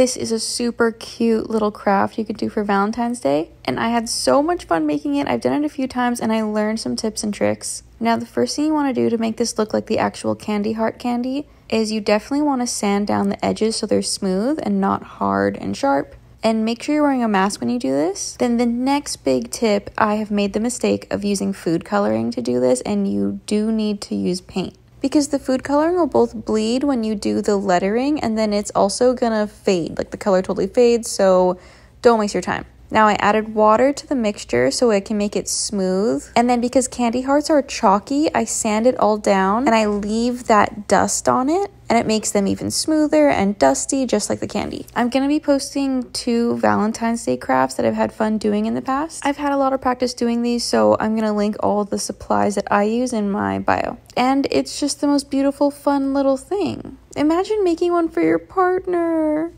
This is a super cute little craft you could do for Valentine's Day, and I had so much fun making it. I've done it a few times and I learned some tips and tricks. Now, the first thing you want to do to make this look like the actual candy heart candy is you definitely want to sand down the edges so they're smooth and not hard and sharp. And make sure you're wearing a mask when you do this. Then, the next big tip I have made the mistake of using food coloring to do this, and you do need to use paint because the food coloring will both bleed when you do the lettering and then it's also gonna fade. Like the color totally fades, so don't waste your time. Now I added water to the mixture so I can make it smooth. And then because candy hearts are chalky, I sand it all down and I leave that dust on it and it makes them even smoother and dusty just like the candy. I'm going to be posting two Valentine's Day crafts that I've had fun doing in the past. I've had a lot of practice doing these so I'm going to link all the supplies that I use in my bio. And it's just the most beautiful fun little thing. Imagine making one for your partner.